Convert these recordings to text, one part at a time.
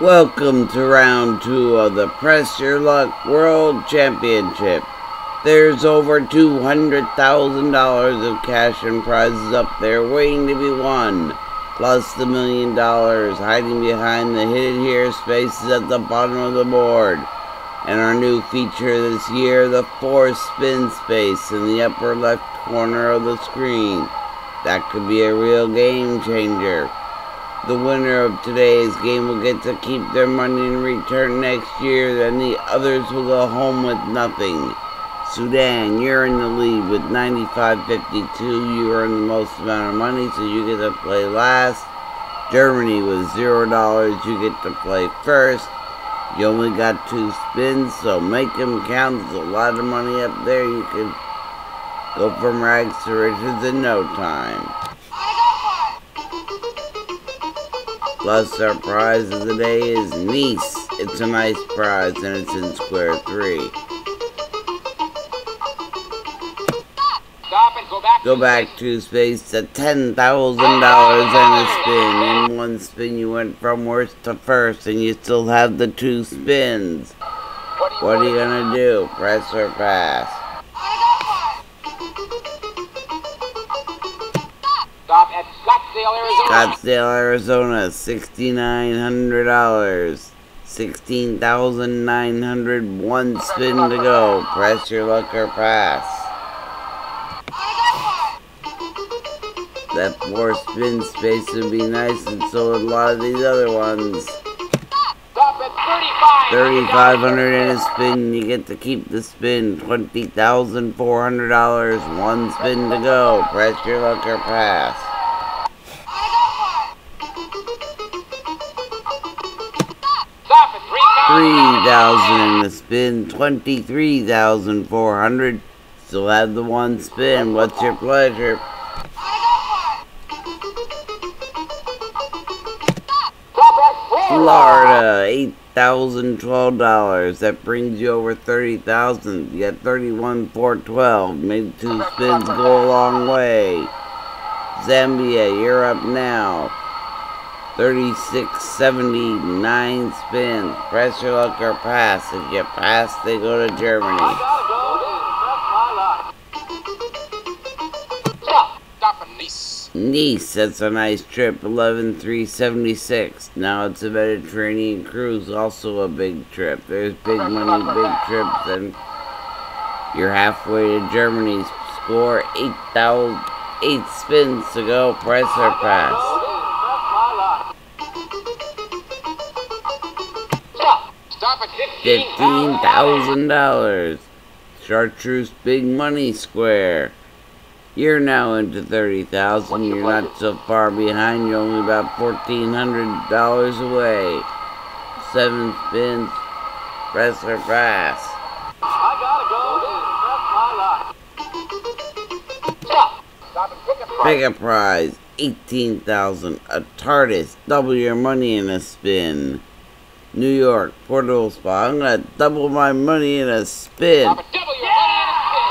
Welcome to round two of the Press Your Luck World Championship. There's over $200,000 of cash and prizes up there waiting to be won, plus the million dollars hiding behind the hidden here spaces at the bottom of the board. And our new feature this year, the four spin space in the upper left corner of the screen. That could be a real game changer. The winner of today's game will get to keep their money in return next year, and the others will go home with nothing. Sudan, you're in the lead with 95.52. You earn the most amount of money, so you get to play last. Germany with zero dollars, you get to play first. You only got two spins, so make them count. There's a lot of money up there. You can go from rags to riches in no time. Plus, our prize of the day is Nice. It's a nice prize, and it's in square three. Go back to space to $10,000 and a spin. In one spin, you went from worst to first, and you still have the two spins. What are you gonna do? Press or pass? Scottsdale, Arizona. $6,900. 16,900, one spin to go. Press your luck or pass. That four spin space would be nice, and so would a lot of these other ones. Stop at 35. 3500 in a spin, you get to keep the spin. $20,400, one spin to go. Press your luck or pass. 3,000. 3000 in the spin, 23,400. Still have the one spin. What's your pleasure? Stop at Florida, $8,012. That brings you over 30,000. You got 31,412. Made two spins go a long way. Zambia, you're up now. 3679 spins. Press your luck or pass. If you pass, they go to Germany. I gotta go. That's my luck. Stop. Stop at Nice. Nice, that's a nice trip. 11376. Now it's a Mediterranean cruise, also a big trip. There's big money, big trips, and you're halfway to Germany. Score 8,000, 8 spins to go. Press or pass. 15,000. $15,000. Chartreuse Big Money Square. You're now into 30,000. You're not so far behind. You're only about $1,400 away. Seven spins. Press or pass. I gotta go. That's my. Stop. Stop pick a a prize. 18,000. A TARDIS. Double your money in a spin. New York. Portable spot. I'm gonna double my money in a spin. Stop and double your money in a spin.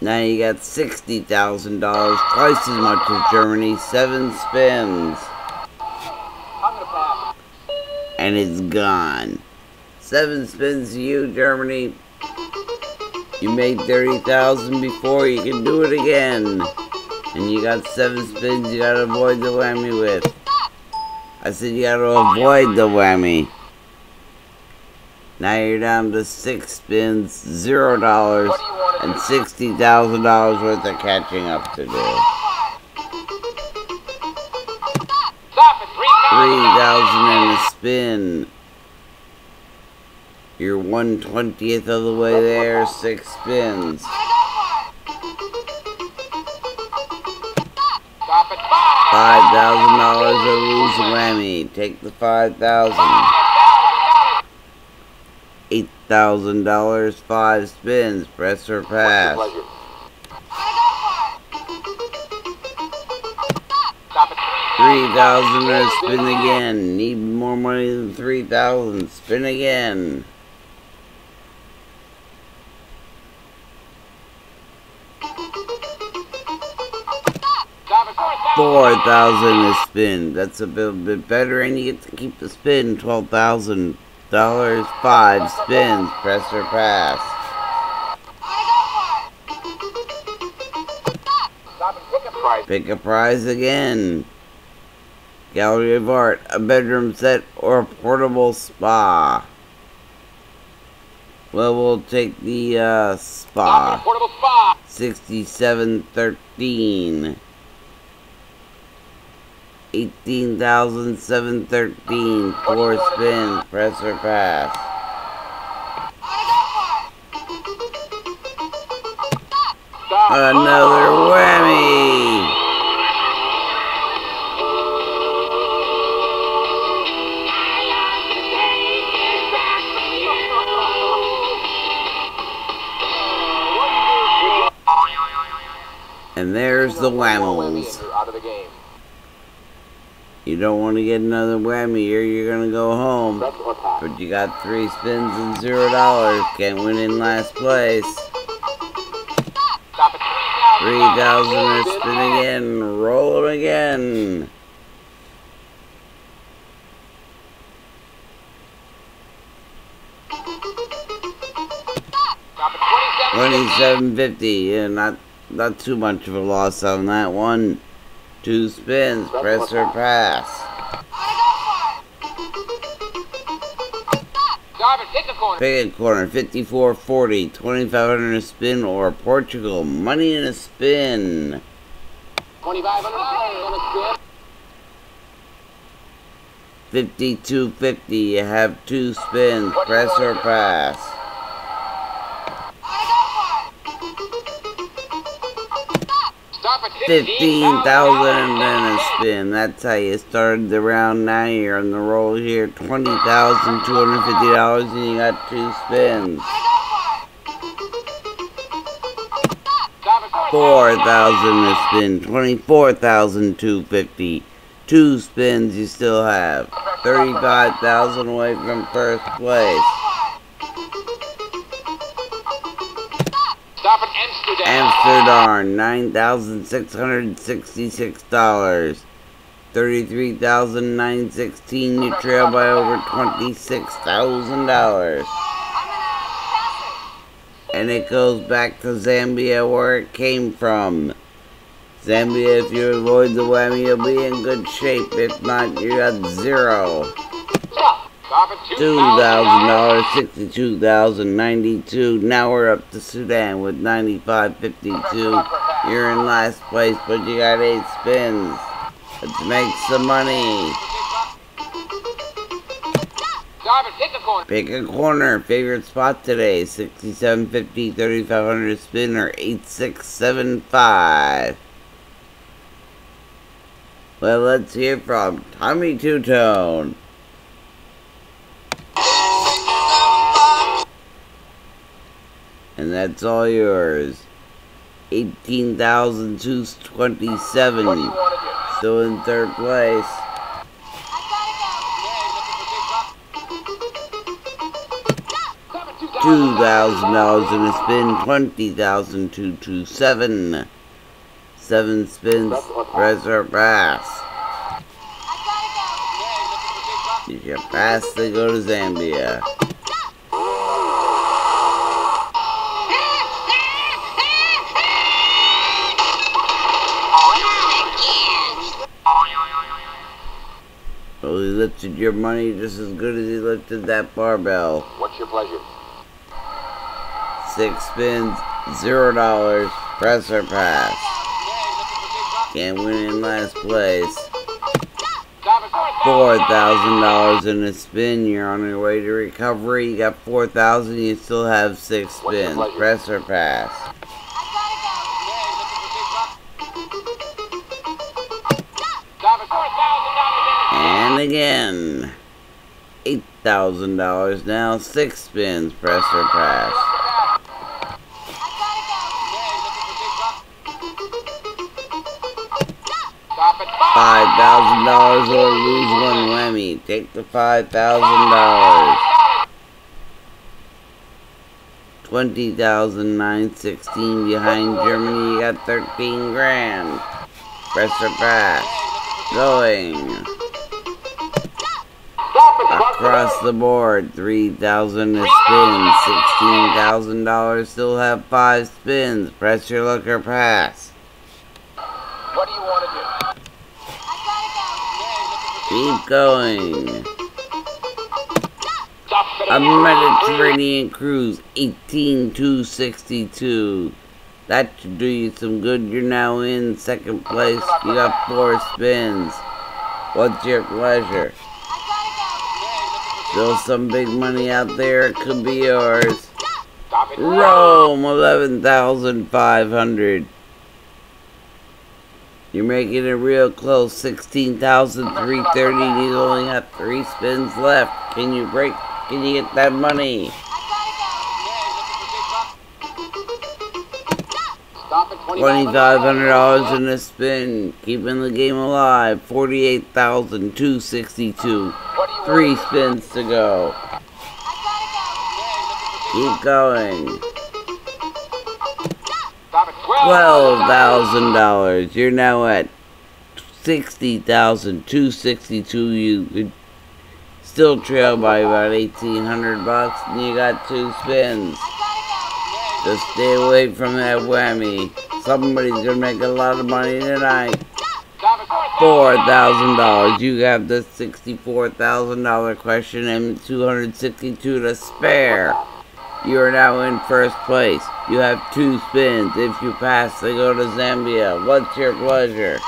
Now you got $60,000, twice as much as Germany, seven spins, I'm gonna pass. and it's gone. Seven spins to you, Germany. You made 30,000 before, you can do it again. And you got seven spins you gotta avoid the whammy with. I said you gotta avoid the whammy. Now you're down to six spins, zero dollars, and sixty thousand dollars worth of catching up to do. 3,000. Three thousand and a spin. You're one twentieth of the way there, six spins. Five thousand dollars or lose a whammy. Take the five thousand. $5,000. Eight thousand dollars, five spins. Press or pass. Stop 3,000. Three thousand or spin again. Need more money than three thousand. Spin again. 4,000. Four thousand a spin. That's a bit, bit better, and you get to keep the spin. Twelve thousand dollars. Five spins. Press or pass. Pick a price. Pick a prize again. Gallery of Art, a bedroom set, or a portable spa. Well, we'll take the uh, spa. portable spa. 6713. 18,713. Four spins. Press or pass. Another whammy! And there's the whammels. You're out of the game. You don't want to get another whammy or you're gonna go home. Press or pass. But you got three spins and zero dollars. Can't win in last place. Stop at Three thousand or spin again. Roll 'em again. Stop at 27. Twenty-seven fifty. Yeah, not not too much of a loss on that one. Two spins. Press or pass. Pick a corner. Pick a corner. Fifty-four forty. Twenty-five hundred a spin or Portugal. Money in a spin. Twenty-five hundred dollars on a spin. Fifty-two fifty. You have two spins. Press or pass. Stop at Fifteen thousand and a spin. That's how you started the round. Now you're on the roll here. Twenty thousand two hundred fifty dollars, and you got two spins. Four thousand a spin. Twenty-four thousand two fifty. Two spins you still have. Thirty-five thousand away from first place. Amsterdam. Nine thousand six hundred sixty-six dollars. Thirty-three thousand nine sixteen. You trail by over twenty-six thousand dollars. And it goes back to Zambia where it came from. Zambia, if you avoid the whammy, you'll be in good shape. If not, you got zero. Two thousand dollars, sixty-two thousand ninety-two. Now we're up to Sudan with ninety-five fifty-two. You're in last place, but you got eight spins. Let's make some money. Pick a corner. Favorite spot today: sixty-seven fifty, thirty-five hundred spin, or eight six seven five. Well, let's hear from Tommy Tutone. And that's all yours. Eighteen thousand two twenty-seven. What do you want to do? Still in third place. Two thousand dollars in a spin. Twenty thousand two two seven. Seven spins. Press or pass. If you pass, they go to Zambia. Lifted your money just as good as he lifted that barbell. What's your pleasure? Six spins, zero dollars. Press or pass. Can't win in last place. Four thousand dollars in a spin. You're on your way to recovery. You got four thousand. You still have six spins. Press or pass. And again. Eight thousand dollars now. Six spins. Press or pass. Five thousand dollars or lose one whammy. Take the five thousand dollars. Twenty thousand nine sixteen behind Germany. You got thirteen grand. Press or pass. Going. Stop it, Buster. Across the board, 3000 a spin, $16,000 still have 5 spins. Press your luck or pass. What do you want to do? Keep going. A Mediterranean cruise, 18262. That should do you some good. You're now in second place. You got four spins. What's your pleasure? Still some big money out there. It could be yours. Rome, 11,500. You're making it real close. 16,330. You only have three spins left. Can you break? Can you get that money? $2,500 in a spin. Keeping the game alive. 48,262. What do Three spins to go. Keep going. do? Stop it. Twelve thousand dollars. You're now at sixty thousand two sixty two. You could still trail by about eighteen hundred bucks, and you got two spins. Just stay away from that whammy. Somebody's gonna make a lot of money tonight. Four thousand dollars. You have the sixty-four thousand dollar question and two hundred sixty-two to spare. You are now in first place. You have two spins. If you pass, they go to Zambia. What's your pleasure?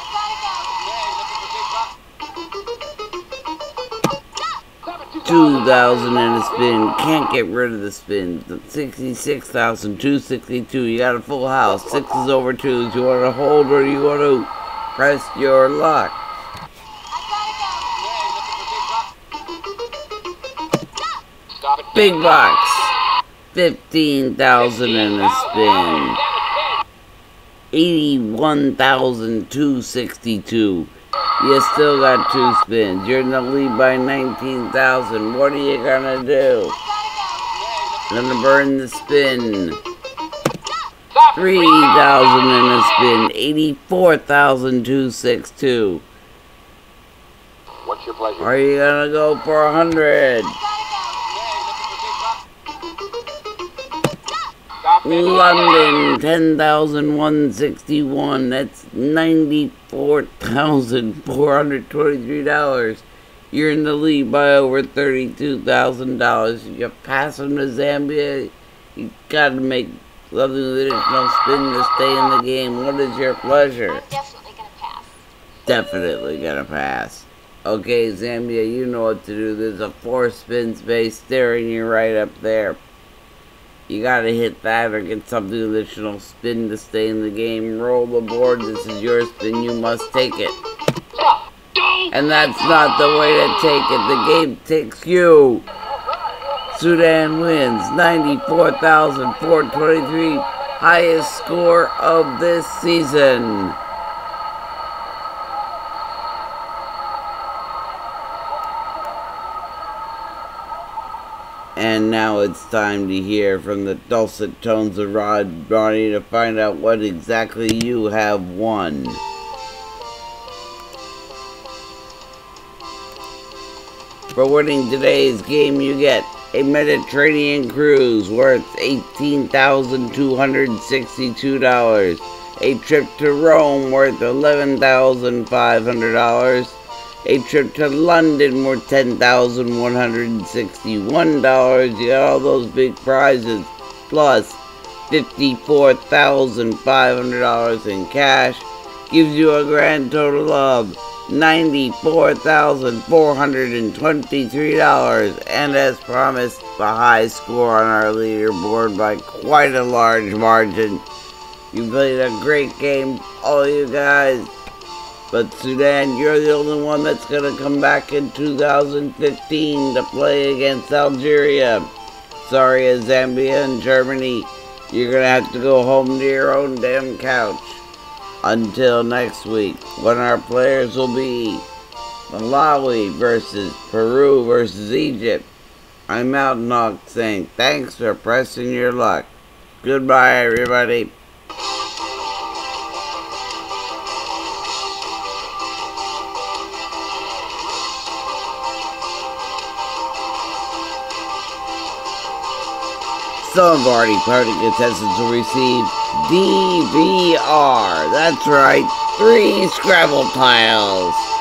Two thousand in a spin. Can't get rid of the spin. Sixty-six thousand two sixty-two. You got a full house. Six is over twos. You want to hold or you want to press your luck? Big box. Fifteen thousand in a spin. Eighty-one thousand two sixty-two. You still got two spins. You're in the lead by 19,000. What are you gonna do? Gonna burn the spin. 3,000 in a spin. 84,262. What's your pleasure? Are you gonna go for 100? London, ten thousand one sixty-one. That's ninety-four thousand four hundred twenty-three dollars. You're in the lead by over thirty-two thousand dollars. You're passing to Zambia. You gotta make something additional spin to stay in the game. What is your pleasure? I'm definitely gonna pass. Definitely gonna pass. Okay, Zambia, you know what to do. There's a four spin space staring you right up there. You gotta hit that or get something additional spin to stay in the game. Roll the board. This is your spin. You must take it. And that's not the way to take it. The game takes you. Sudan wins 94,423. Highest score of this season. And now it's time to hear from the dulcet tones of Rod Roddy to find out what exactly you have won. For winning today's game, you get a Mediterranean cruise worth $18,262, a trip to Rome worth $11,500, a trip to London worth $10,161. You got all those big prizes, plus $54,500 in cash, gives you a grand total of $94,423. And as promised, the high score on our leaderboard by quite a large margin. You played a great game, all you guys. But Sudan, you're the only one that's going to come back in 2015 to play against Algeria. Sorry, uh, Zambia and Germany, you're going to have to go home to your own damn couch. Until next week, when our players will be Malawi versus Peru versus Egypt. I'm Mountain Hawk saying thanks for pressing your luck. Goodbye, everybody. Some of our departing contestants will receive DVR. That's right, three Scrabble tiles.